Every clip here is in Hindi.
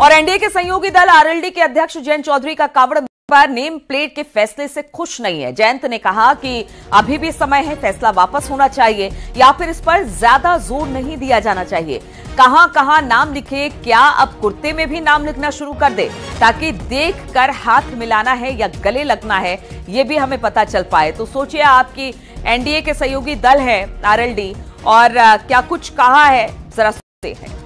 और एनडीए के सहयोगी दल आरएलडी के अध्यक्ष जयंत चौधरी का कावड़ पर नेम प्लेट के फैसले से खुश नहीं है। जयंत ने कहा कि अभी भी समय है, फैसला वापस होना चाहिए या फिर इस पर ज़्यादा ज़ोर नहीं दिया जाना चाहिए। कहाँ कहाँ नाम लिखे, क्या अब कुर्ते में भी नाम लिखना शुरू कर दे, ताकि देख कर हाथ मिलाना है या गले लगना है, ये भी हमें पता चल पाए। तो सोचिए आपकी एनडीए के सहयोगी दल है आरएलडी, और क्या कुछ कहा है? जरा सुनते हैं।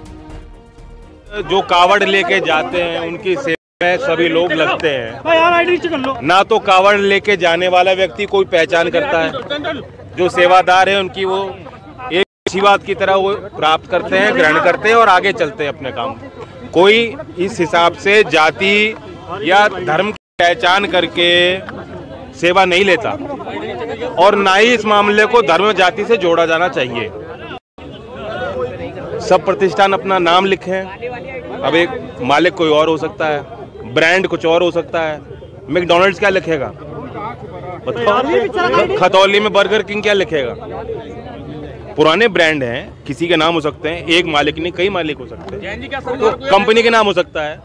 जो कावड़ लेके जाते हैं उनकी सेवा में सभी लोग लगते हैं। ना तो कावड़ लेके जाने वाला व्यक्ति कोई पहचान करता है। जो सेवादार है उनकी वो एक आशीर्वाद की तरह वो प्राप्त करते हैं ग्रहण करते हैं और आगे चलते हैं अपने काम। कोई इस हिसाब से जाति या धर्म की पहचान करके सेवा नहीं लेता। और ना ही इस मामले को धर्म जाति से जोड़ा जाना चाहिए। सब प्रतिष्ठान अपना नाम लिखें अब एक मालिक कोई और हो सकता है ब्रांड कुछ और हो सकता है। मैकडोनल्ड्स क्या लिखेगा? खतौली में बर्गर किंग क्या लिखेगा? पुराने ब्रांड हैं किसी के नाम हो सकते हैं एक मालिक नहीं कई मालिक हो सकते हैं। तो कंपनी के नाम हो सकता है।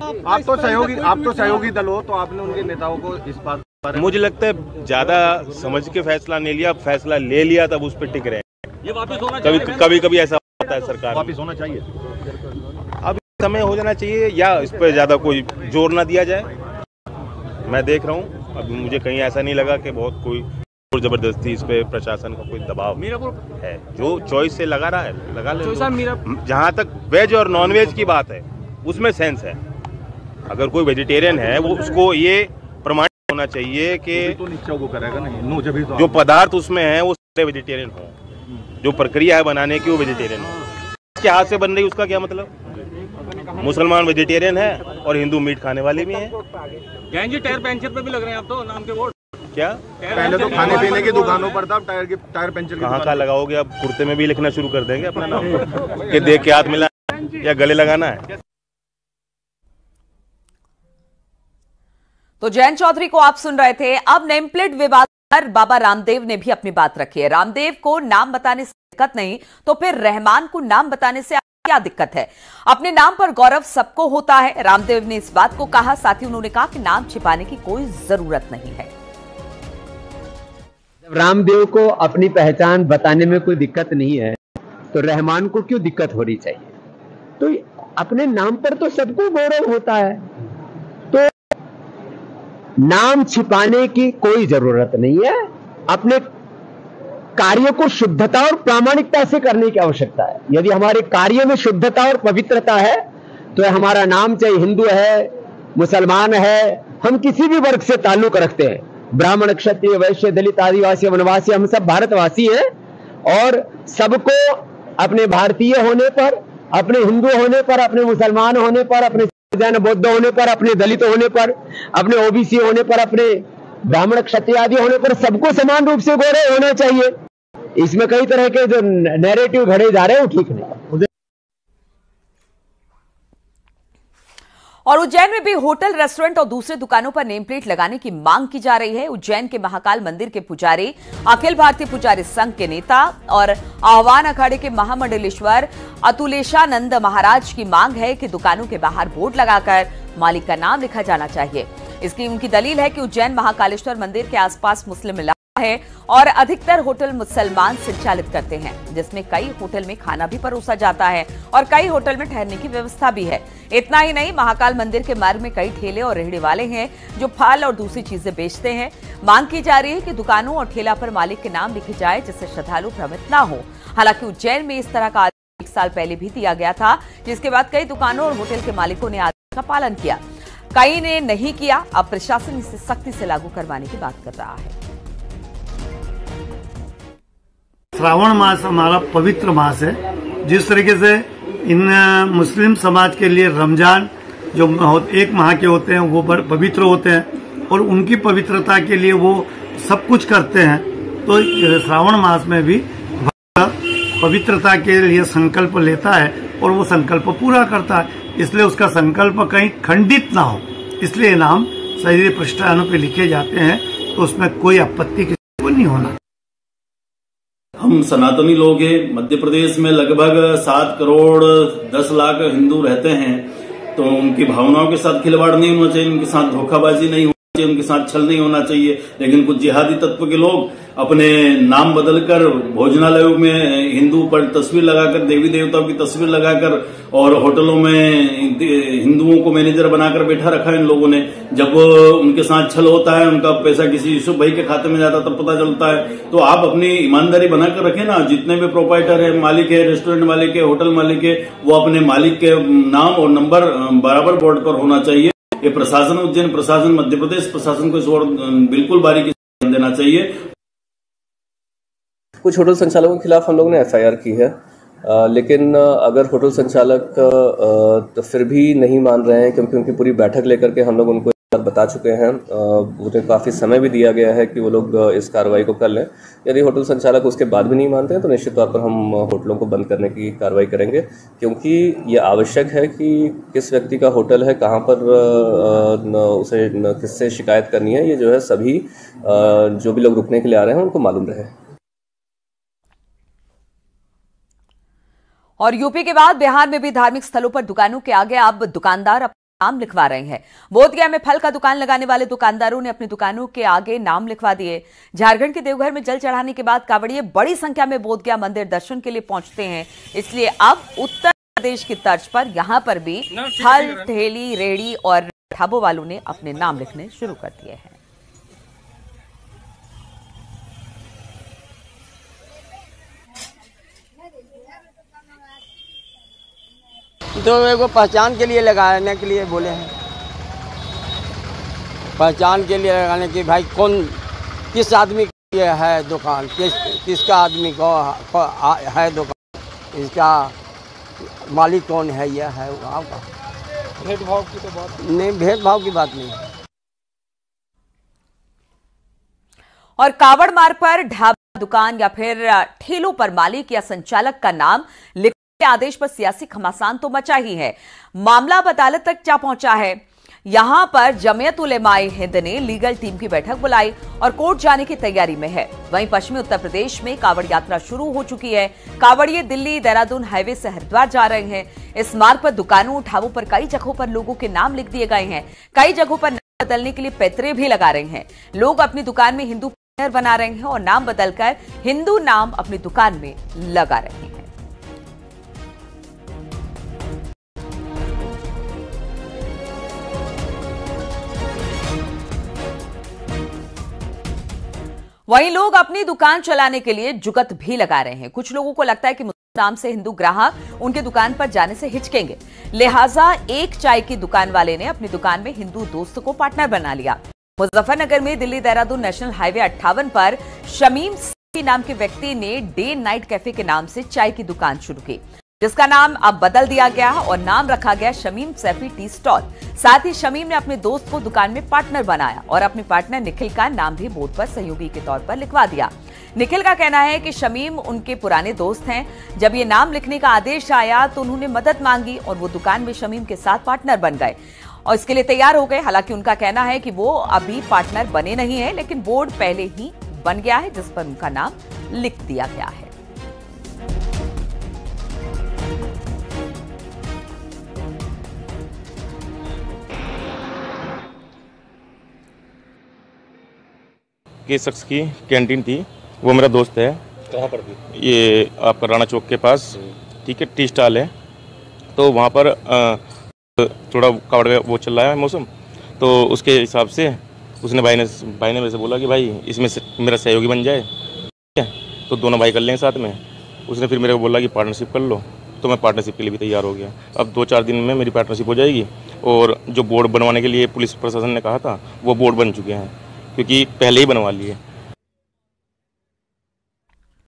आप तो सहयोगी आप तो सहयोगी दल हो तो आपने उनके नेताओं को इस बात पर मुझे लगता है ज़्यादा समझ के फैसला नहीं लिया फैसला ले लिया तब उस पर टिक रहे हैं। कभी कभी कभी ऐसा होता है सरकार वापिस होना चाहिए। अब समय हो जाना चाहिए या इस पर ज़्यादा कोई ज़ोर ना दिया जाए? मैं देख रहा हूँ अभी मुझे कहीं ऐसा नहीं लगा कि बहुत कोई ज़बरदस्ती इस पे प्रशासन का कोई दबाव है। जो चॉइस से लगा रहा है लगा ले जहाँ तक वेज और नॉन वेज की बात है उसमें सेंस है। अगर कोई वेजिटेरियन है वो उसको ये प्रमाणित होना चाहिए कि तो करेगा नहीं नो जब तो जो पदार्थ उसमें है वो सारे वेजिटेरियन हो। जो प्रक्रिया है बनाने की वो वेजिटेरियन हो। उसके हाथ से बन रही उसका क्या मतलब? मुसलमान वेजिटेरियन है और हिंदू मीट खाने वाले भी हैं। जैन जी टायर पंचर पे भी लग रहे हैं आप तो नाम के वोट क्या? पहले तो खाने पीने की दुकानों पर था टायर की टायर पंचर की कहाँ कहाँ लगाओगे? अब कुर्ते में भी लिखना शुरू कर देंगे अपना नाम। कि देख के हाथ मिला या गले लगाना है। तो जैन चौधरी को आप सुन रहे थे अब नेम प्लेट विवाद पर बाबा रामदेव ने भी अपनी बात रखी है। रामदेव को नाम बताने से दिक्कत नहीं तो फिर रहमान को नाम बताने से क्या दिक्कत है? अपने नाम पर गौरव सबको होता है। रामदेव ने इस बात को कहा, साथ ही उन्होंने कहा कि नाम छिपाने की कोई ज़रूरत नहीं है। जब रामदेव को अपनी पहचान बताने में कोई दिक्कत नहीं है तो रहमान को क्यों दिक्कत होनी चाहिए? तो अपने नाम पर तो सबको गौरव होता है। नाम छिपाने की कोई ज़रूरत नहीं है। अपने कार्य को शुद्धता और प्रामाणिकता से करने की आवश्यकता है। यदि हमारे कार्य में शुद्धता और पवित्रता है तो हमारा नाम चाहे हिंदू है, मुसलमान है, हम किसी भी वर्ग से ताल्लुक रखते हैं। ब्राह्मण, क्षत्रिय, वैश्य, दलित, आदिवासी, वनवासी, हम सब भारतवासी हैं और सबको अपने भारतीय होने पर, अपने हिंदू होने पर, अपने मुसलमान होने पर, अपने जैन बौद्ध होने पर, अपने दलित होने पर, अपने ओबीसी होने पर, अपने ब्राह्मण क्षत्रिय आदि होने पर सबको समान रूप से गोरे होना चाहिए। इसमें कई तरह के जो नैरेटिव घड़े जा रहे हैं, वो ठीक नहीं। और उज्जैन में भी होटल, रेस्टोरेंट और दूसरे दुकानों पर नेम प्लेट लगाने की मांग की जा रही है। उज्जैन के महाकाल मंदिर के पुजारी, अखिल भारतीय पुजारी संघ के नेता और आह्वान अखाड़े के महामंडलेश्वर अतुलेशानंद महाराज की मांग है कि दुकानों के बाहर बोर्ड लगाकर मालिक का नाम लिखा जाना चाहिए। इसकी उनकी दलील है कि उज्जैन महाकालेश्वर मंदिर के आसपास मुस्लिम है और अधिकतर होटल मुसलमान संचालित करते हैं, जिसमें कई होटल में खाना भी परोसा जाता है और कई होटल में ठहरने की व्यवस्था भी है। इतना ही नहीं, महाकाल मंदिर के मार्ग में कई ठेले और रेहड़ी वाले हैं जो फल और दूसरी चीज़ें बेचते हैं। मांग की जा रही है कि दुकानों और ठेला पर मालिक के नाम लिखे जाए, जिससे श्रद्धालु भ्रमित न हो। हालाँकि उज्जैन में इस तरह का एक साल पहले भी दिया गया था, जिसके बाद कई दुकानों और होटल के मालिकों ने आदेश का पालन किया। कई ने नहीं किया, अब प्रशासन इसे सख्ती से लागू करवाने की बात कर रहा है। श्रावण मास हमारा पवित्र मास है। जिस तरीके से इन मुस्लिम समाज के लिए रमज़ान जो एक माह के होते हैं, वो बड़ पवित्र होते हैं और उनकी पवित्रता के लिए वो सब कुछ करते हैं तो श्रावण मास में भी पवित्रता के लिए संकल्प लेता है और वो संकल्प पूरा करता है। इसलिए उसका संकल्प कहीं खंडित ना हो। इसलिए नाम शरीर पृष्ठानों पे लिखे जाते हैं तो उसमें कोई आपत्ति किसी को नहीं होना। हम सनातनी लोग हैं, मध्य प्रदेश में लगभग सात करोड़ दस लाख हिंदू रहते हैं तो उनकी भावनाओं के साथ खिलवाड़ नहीं होना चाहिए, उनके साथ धोखाबाजी नहीं उनके साथ छल नहीं होना चाहिए, लेकिन कुछ जिहादी तत्व के लोग अपने नाम बदलकर भोजनालयों में हिंदू पर तस्वीर लगाकर, देवी देवताओं की तस्वीर लगाकर और होटलों में हिंदुओं को मैनेजर बनाकर बैठा रखा है इन लोगों ने। जब उनके साथ छल होता है, उनका पैसा किसी यूसुफ भाई के खाते में जाता तब पता चलता है। तो आप अपनी ईमानदारी बनाकर रखें ना, जितने भी प्रोपाइटर है, मालिक है रेस्टोरेंट मालिक है होटल मालिक है, वो अपने मालिक के नाम और नंबर बराबर बोर्ड पर होना चाहिए। ये प्रशासन उज्जैन प्रशासन मध्य प्रदेश प्रशासन को इस ओर बिल्कुल बारीकी देना चाहिए। कुछ होटल संचालकों के खिलाफ हम लोग ने एफआईआर की है। आ, लेकिन अगर होटल संचालक तो फिर भी नहीं मान रहे हैं क्योंकि उनकी पूरी बैठक लेकर के हम लोग उनको बता चुके हैं। उन्हें काफ़ी समय भी दिया गया है कि वो लोग इस कार्रवाई को कर लें। यदि होटल संचालक उसके बाद भी नहीं मानते हैं तो निश्चित तौर पर हम होटलों को बंद करने की कार्रवाई करेंगे। क्योंकि ये आवश्यक है कि किस व्यक्ति का होटल है, कहाँ पर उसे किससे शिकायत करनी है, ये जो है सभी जो भी लोग रुकने के लिए आ रहे हैं, उनको मालूम रहे। और यूपी के बाद बिहार में भी धार्मिक स्थलों पर दुकानों के आगे अब दुकानदार नाम लिखवा रहे हैं। बोधगया में फल का दुकान लगाने वाले दुकानदारों ने अपनी दुकानों के आगे नाम लिखवा दिए। झारखंड के देवघर में जल चढ़ाने के बाद कावड़िए बड़ी संख्या में बोधगया मंदिर दर्शन के लिए पहुँचते हैं। इसलिए अब उत्तर प्रदेश की तर्ज पर यहाँ पर भी फल ठेली रेड़ी और ढाबो वालों ने अपने नाम लिखने शुरू कर दिए हैं। तो एगो पहचान के लिए लगाने के लिए बोले हैं। पहचान के लिए लगाने की भाई कौन किस आदमी के है दुकान? किस किसका आदमी को, को है दुकान? इसका मालिक कौन है? यह है वहाँ का भेदभाव की तो बात नहीं। भेदभाव की बात नहीं। है और कावड़ मार्ग पर ढाबा दुकान या फिर ठेलों पर मालिक या संचालक का नाम लिख के आदेश पर सियासी घमासान तो मचा ही है। मामला अब अदालत तक जा पहुँचा है? यहाँ पर जमियत उलेमाए हिंद ने लीगल टीम की बैठक बुलाई और कोर्ट जाने की तैयारी में है। वहीं पश्चिमी उत्तर प्रदेश में कावड़ यात्रा शुरू हो चुकी है। कावड़िए दिल्ली, देहरादून हाईवे से हरिद्वार जा रहे हैं। इस मार्ग पर दुकानों ढाबों पर कई जगहों पर लोगों के नाम लिख दिए गए हैं। कई जगहों पर नाम बदलने के लिए पैतरे भी लगा रहे हैं। लोग अपनी दुकान में हिंदू बना रहे हैं और नाम बदलकर हिंदू नाम अपनी दुकान में लगा रहे हैं। वहीं लोग अपनी दुकान चलाने के लिए जुगत भी लगा रहे हैं। कुछ लोगों को लगता है कि नाम से हिंदू ग्राहक उनके दुकान पर जाने से हिचकेंगे। लिहाजा एक चाय की दुकान वाले ने अपनी दुकान में हिंदू दोस्त को पार्टनर बना लिया। मुजफ्फरनगर में दिल्ली देहरादून नेशनल हाईवे अट्ठावन पर शमीम नाम के व्यक्ति ने डे नाइट कैफ़े के नाम से चाय की दुकान शुरू की। जिसका नाम अब बदल दिया गया और नाम रखा गया शमीम सैफी टी स्टॉल। साथ ही शमीम ने अपने दोस्त को दुकान में पार्टनर बनाया और अपने पार्टनर निखिल का नाम भी बोर्ड पर सहयोगी के तौर पर लिखवा दिया। निखिल का कहना है कि शमीम उनके पुराने दोस्त हैं। जब ये नाम लिखने का आदेश आया तो उन्होंने मदद मांगी और वो दुकान में शमीम के साथ पार्टनर बन गए। और इसके लिए तैयार हो गए। हालाँकि उनका कहना है कि वो अभी पार्टनर बने नहीं है, लेकिन बोर्ड पहले ही बन गया है, जिस पर उनका नाम लिख दिया गया है। के शख्स की कैंटीन थी। वो मेरा दोस्त है। कहाँ पर भी ये आपका राणा चौक के पास। ठीक है टी स्टॉल है। तो वहाँ पर थोड़ा कावड़ वो चल रहा है मौसम। तो उसके हिसाब से उसने भाई ने भाई ने मेरे से बोला कि भाई इसमें से मेरा सहयोगी बन जाए। ठीक है तो दोनों भाई कर लेंगे साथ में। उसने फिर मेरे को बोला कि पार्टनरशिप कर लो। तो मैं पार्टनरशिप के लिए भी तैयार हो गया। अब दो चार दिन में मेरी पार्टनरशिप हो जाएगी। और जो बोर्ड बनवाने के लिए पुलिस प्रशासन ने कहा था वो बोर्ड बन चुके हैं। क्योंकि पहले ही बनवा लिए।